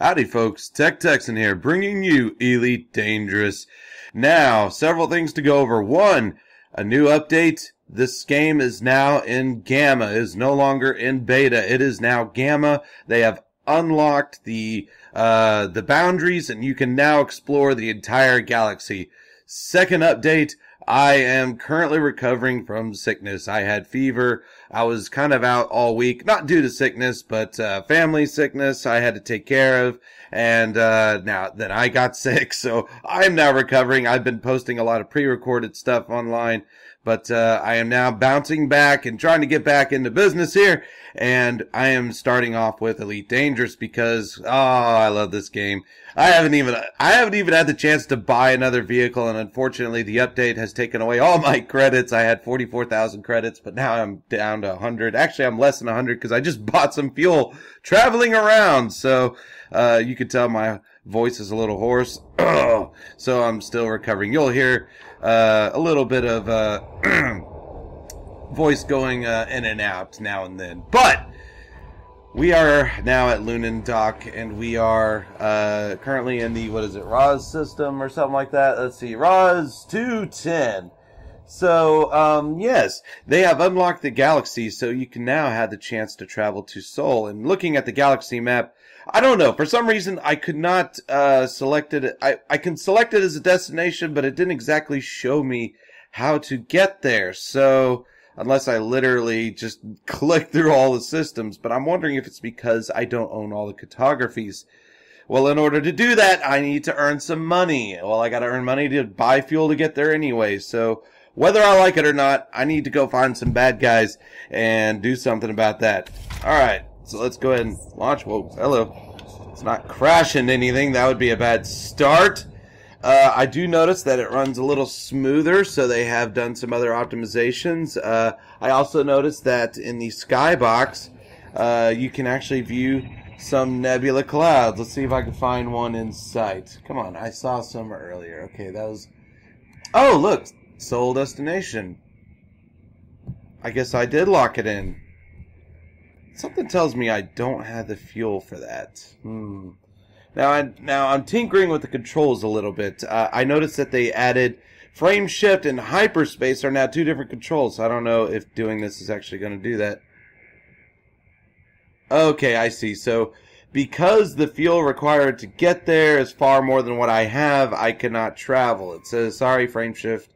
Howdy folks, Tech Texan here, bringing you Elite Dangerous. Now, several things to go over. One, a new update. This game is now in Gamma, it is no longer in Beta. It is now Gamma. They have unlocked the, uh, the boundaries and you can now explore the entire galaxy. Second update, I am currently recovering from sickness. I had fever. I was kind of out all week, not due to sickness, but uh, family sickness I had to take care of. And uh, now then I got sick, so I'm now recovering. I've been posting a lot of pre-recorded stuff online, but uh, I am now bouncing back and trying to get back into business here. And I am starting off with Elite Dangerous because oh, I love this game. I haven't even I haven't even had the chance to buy another vehicle, and unfortunately, the update has taken away all my credits. I had forty four thousand credits, but now I'm down to hundred. Actually, I'm less than hundred because I just bought some fuel traveling around. So uh, you could tell my voice is a little hoarse. so I'm still recovering. You'll hear uh, a little bit of uh, voice going uh, in and out now and then, but we are now at Lunan Dock, and we are uh, currently in the what is it, Ross system or something like that. Let's see, Ross two ten. So, um, yes, they have unlocked the galaxy, so you can now have the chance to travel to Sol. And looking at the galaxy map, I don't know. For some reason, I could not uh, select it. I I can select it as a destination, but it didn't exactly show me how to get there. So unless I literally just click through all the systems. But I'm wondering if it's because I don't own all the cartographies. Well, in order to do that, I need to earn some money. Well, I gotta earn money to buy fuel to get there anyway. So, whether I like it or not, I need to go find some bad guys and do something about that. Alright, so let's go ahead and launch. Whoa, hello. It's not crashing anything. That would be a bad start. Uh, I do notice that it runs a little smoother, so they have done some other optimizations. Uh, I also noticed that in the skybox, uh, you can actually view some nebula clouds. Let's see if I can find one in sight. Come on, I saw some earlier. Okay, that was. Oh, look, Sol destination. I guess I did lock it in. Something tells me I don't have the fuel for that. Hmm. Now, I, now I'm tinkering with the controls a little bit. Uh, I noticed that they added frame shift and hyperspace are now two different controls. So I don't know if doing this is actually going to do that. Okay, I see. So because the fuel required to get there is far more than what I have, I cannot travel. It says, sorry, frame shift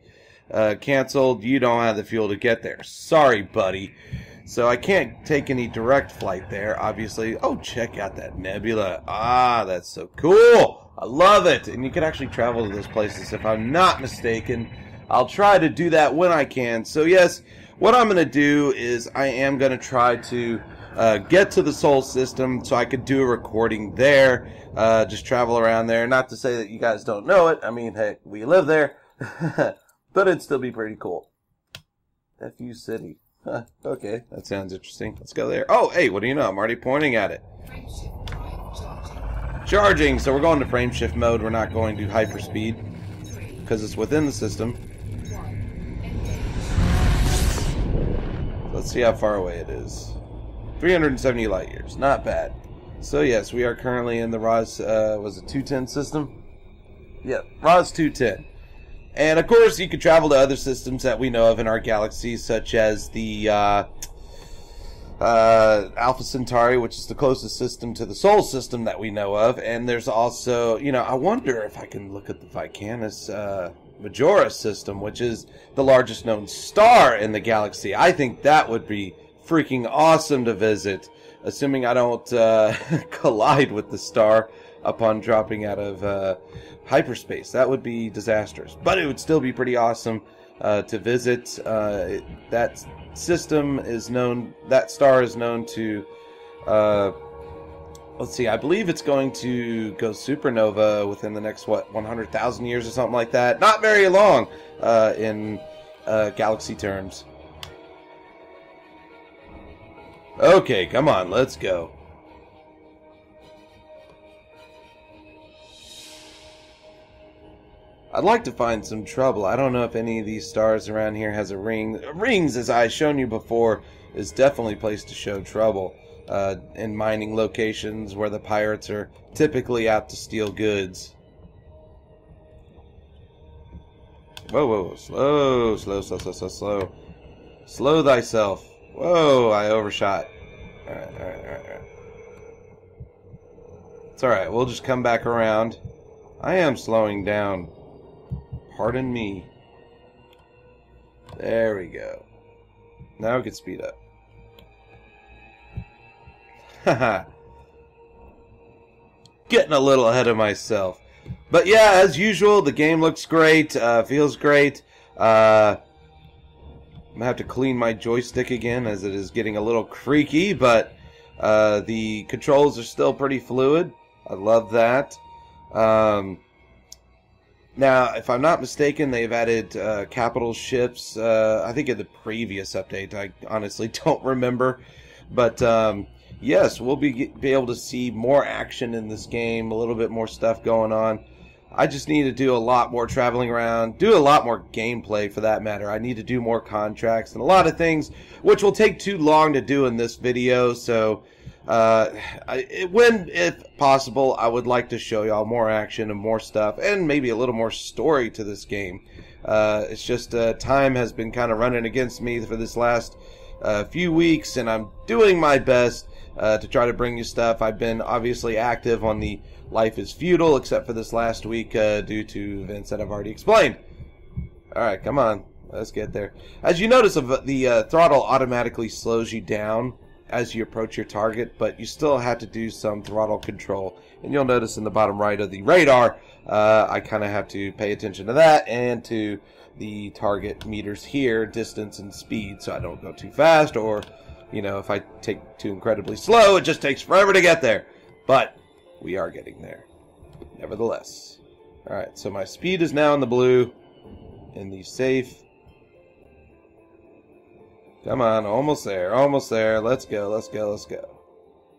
uh, canceled. You don't have the fuel to get there. Sorry, buddy. So I can't take any direct flight there, obviously. Oh, check out that nebula. Ah, that's so cool. I love it. And you can actually travel to those places if I'm not mistaken. I'll try to do that when I can. So yes, what I'm going to do is I am going to try to uh, get to the Sol system so I could do a recording there. Uh, just travel around there. Not to say that you guys don't know it. I mean, hey, we live there. but it'd still be pretty cool. FU City. Huh, okay, that sounds interesting. Let's go there. Oh, hey, what do you know? I'm already pointing at it. Charging, so we're going to frame shift mode. We're not going to hyperspeed because it's within the system. Let's see how far away it is. 370 light years. Not bad. So yes, we are currently in the Ross, uh, was it 210 system? Yeah, Ross 210. And of course, you could travel to other systems that we know of in our galaxy, such as the uh, uh, Alpha Centauri, which is the closest system to the Sol system that we know of. And there's also, you know, I wonder if I can look at the VY Canis uh, Majora system, which is the largest known star in the galaxy. I think that would be freaking awesome to visit, assuming I don't uh, collide with the star upon dropping out of uh, hyperspace. That would be disastrous, but it would still be pretty awesome uh, to visit. Uh, that system is known. That star is known to. Uh, let's see. I believe it's going to go supernova within the next what 100,000 years or something like that. Not very long uh, in uh, galaxy terms. Okay, come on, let's go. I'd like to find some trouble. I don't know if any of these stars around here has a ring. Rings, as I've shown you before, is definitely a place to show trouble. uh, in mining locations where the pirates are typically out to steal goods. Whoa, whoa, whoa. Slow, slow, slow, slow, slow, slow. Slow thyself. Whoa, I overshot. Alright, alright, alright, alright. It's alright, we'll just come back around. I am slowing down. Pardon me. There we go. Now we can speed up. Haha. Getting a little ahead of myself. But yeah, as usual, the game looks great, uh, feels great. Uh, I'm gonna have to clean my joystick again as it is getting a little creaky, but uh, the controls are still pretty fluid. I love that. Um, now, if I'm not mistaken, they've added uh, capital ships. Uh, I think in the previous update, I honestly don't remember, but um, yes, we'll be be able to see more action in this game, a little bit more stuff going on. I just need to do a lot more traveling around, do a lot more gameplay for that matter. I need to do more contracts and a lot of things, which will take too long to do in this video. So, uh, I, when, if possible, I would like to show y'all more action and more stuff and maybe a little more story to this game. Uh, it's just, uh, time has been kind of running against me for this last uh, few weeks and I'm doing my best uh, to try to bring you stuff. I've been obviously active on the Life is Feudal, except for this last week uh, due to events that I've already explained. Alright, come on. Let's get there. As you notice, the uh, throttle automatically slows you down as you approach your target, but you still have to do some throttle control. And you'll notice in the bottom right of the radar, uh, I kind of have to pay attention to that and to the target meters here, distance and speed, so I don't go too fast or, you know, if I take too incredibly slow, it just takes forever to get there. But we are getting there. Nevertheless. Alright, so my speed is now in the blue. In the safe. Come on, almost there, almost there. Let's go, let's go, let's go.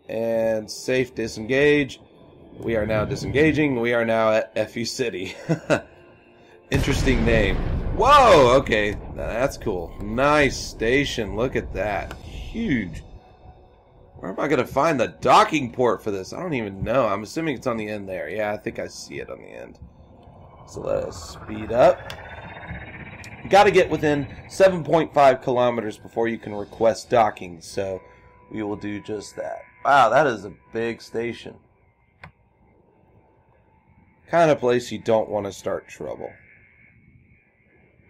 And safe disengage. We are now disengaging. We are now at FU City. Interesting name. Whoa, okay. That's cool. Nice station. Look at that. Huge. Where am I going to find the docking port for this? I don't even know. I'm assuming it's on the end there. Yeah, I think I see it on the end. So let us speed up. Got to get within 7.5 kilometers before you can request docking, so we will do just that. Wow, that is a big station. Kind of place you don't want to start trouble.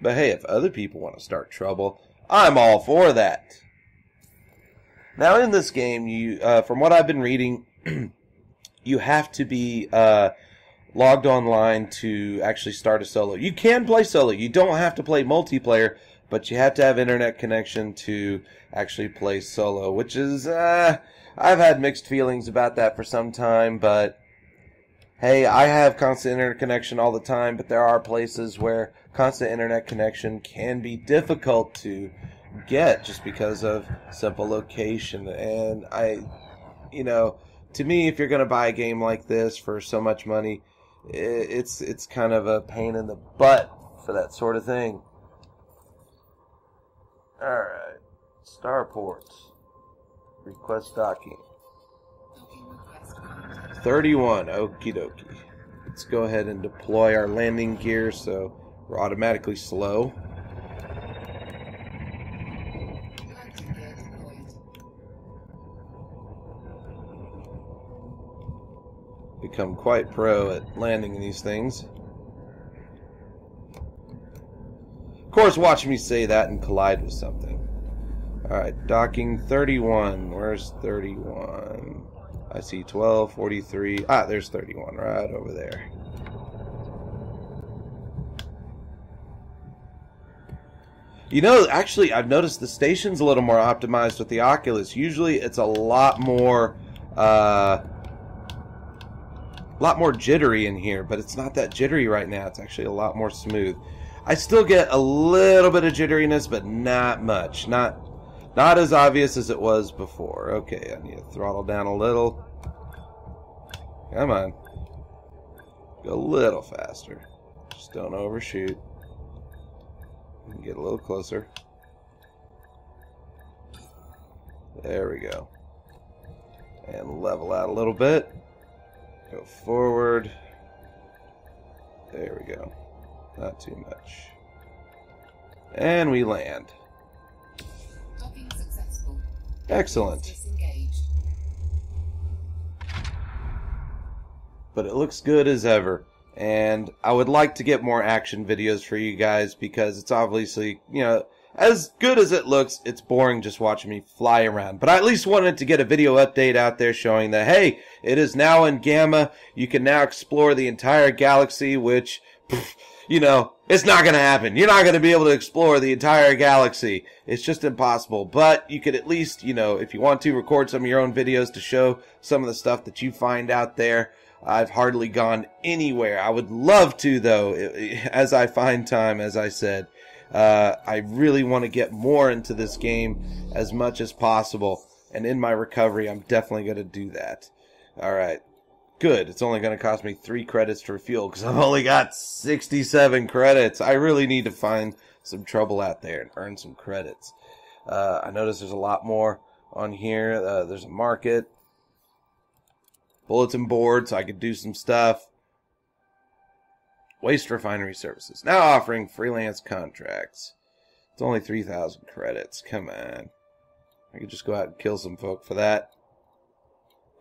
But hey, if other people want to start trouble, I'm all for that. Now, in this game, you, uh, from what I've been reading, you have to be uh, logged online to actually start a solo. You can play solo. You don't have to play multiplayer, but you have to have internet connection to actually play solo, which is uh, I've had mixed feelings about that for some time, but hey, I have constant internet connection all the time, but there are places where constant internet connection can be difficult to get just because of simple location. And I, you know, to me, if you're going to buy a game like this for so much money, it's it's kind of a pain in the butt for that sort of thing. All right, starports, request docking. 31, okie dokie. Let's go ahead and deploy our landing gear so we're automatically slow. Become quite pro at landing these things. Of course, watch me say that and collide with something. Alright, docking 31. Where's 31? I see 12, 43. Ah, there's 31 right over there. You know, actually, I've noticed the station's a little more optimized with the Oculus. Usually, it's a lot more uh, a lot more jittery in here, but it's not that jittery right now. It's actually a lot more smooth. I still get a little bit of jitteriness, but not much. Not not as obvious as it was before. Okay, I need to throttle down a little. Come on. Go a little faster. Just don't overshoot. Get a little closer. There we go. And level out a little bit. Go forward. There we go. Not too much. And we land. Docking successful. Excellent. But it looks good as ever. And I would like to get more action videos for you guys because it's obviously, you know, as good as it looks, it's boring just watching me fly around. But I at least wanted to get a video update out there showing that, hey, it is now in Gamma. You can now explore the entire galaxy, which, pff, you know, it's not going to happen. You're not going to be able to explore the entire galaxy. It's just impossible. But you could at least, you know, if you want to, record some of your own videos to show some of the stuff that you find out there. I've hardly gone anywhere. I would love to, though, as I find time, as I said. Uh, I really want to get more into this game as much as possible. And in my recovery, I'm definitely going to do that. All right. Good. It's only going to cost me three credits to refuel because I've only got 67 credits. I really need to find some trouble out there and earn some credits. Uh, I notice there's a lot more on here. Uh, there's a market bulletin board so I could do some stuff. Waste refinery services. Now offering freelance contracts. It's only 3,000 credits. Come on. I could just go out and kill some folk for that.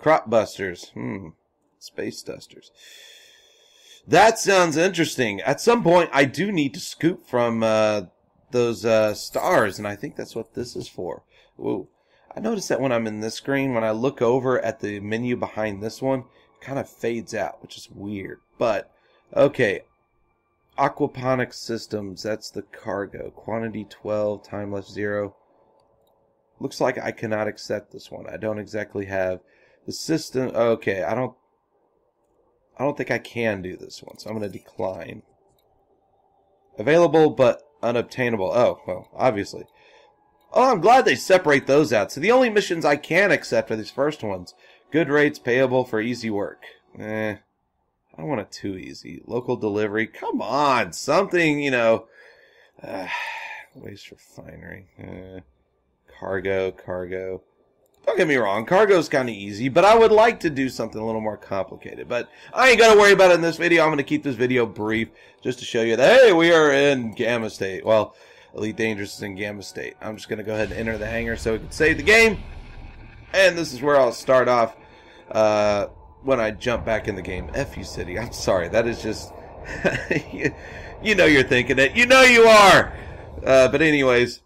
Crop busters. Hmm. Space dusters. That sounds interesting. At some point, I do need to scoop from uh, those uh, stars, and I think that's what this is for. Ooh. I notice that when I'm in this screen, when I look over at the menu behind this one, it kind of fades out, which is weird. But, okay. Aquaponics systems, that's the cargo. Quantity 12, time left 0. Looks like I cannot accept this one. I don't exactly have the system. Okay, I don't I don't think I can do this one, so I'm going to decline. Available but unobtainable. Oh, well, obviously. Oh, I'm glad they separate those out. So the only missions I can accept are these first ones. Good rates payable for easy work. Eh, I want it too easy. Local delivery. Come on, something, you know. Uh, waste refinery. Eh, cargo, cargo. Don't get me wrong, cargo's kind of easy, but I would like to do something a little more complicated. But I ain't gonna worry about it in this video. I'm gonna keep this video brief just to show you that, hey, we are in Gamma State. Well, Elite Dangerous is in Gamma State. I'm just gonna go ahead and enter the hangar so we can save the game. And this is where I'll start off uh, when I jump back in the game. F you City. I'm sorry, that is just... you, you know you're thinking it. You know you are! Uh, but anyways,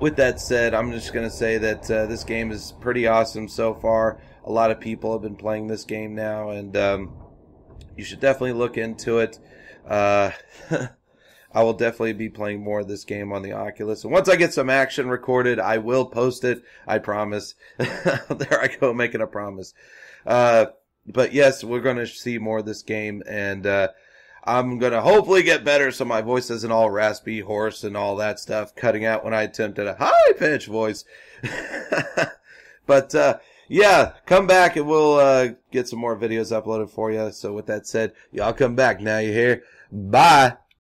with that said, I'm just going to say that uh, this game is pretty awesome so far. A lot of people have been playing this game now, and um, you should definitely look into it. Uh, I will definitely be playing more of this game on the Oculus. And once I get some action recorded, I will post it. I promise. there I go, making a promise. Uh, but yes, we're going to see more of this game, and uh, I'm going to hopefully get better so my voice isn't all raspy, hoarse, and all that stuff, cutting out when I attempt at a high pitched voice. but, uh, yeah, come back and we'll, uh, get some more videos uploaded for you. So with that said, y'all come back now, you hear? Bye.